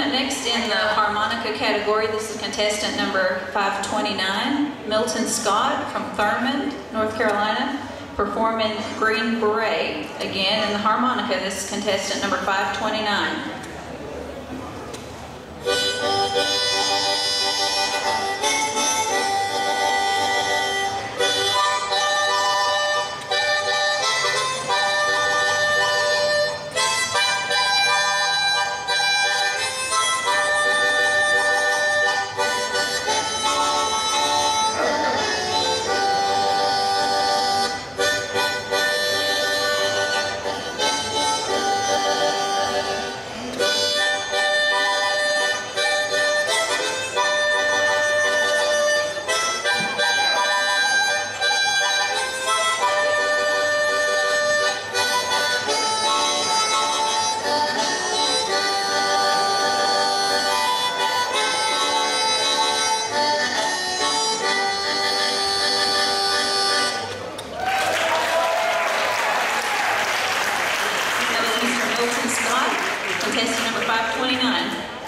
up next in the harmonica category, this is contestant number 529, Milton Scott from Thurmond, North Carolina, performing Green Beret. Again, in the harmonica, this is contestant number 529. Scott, contestant number 529.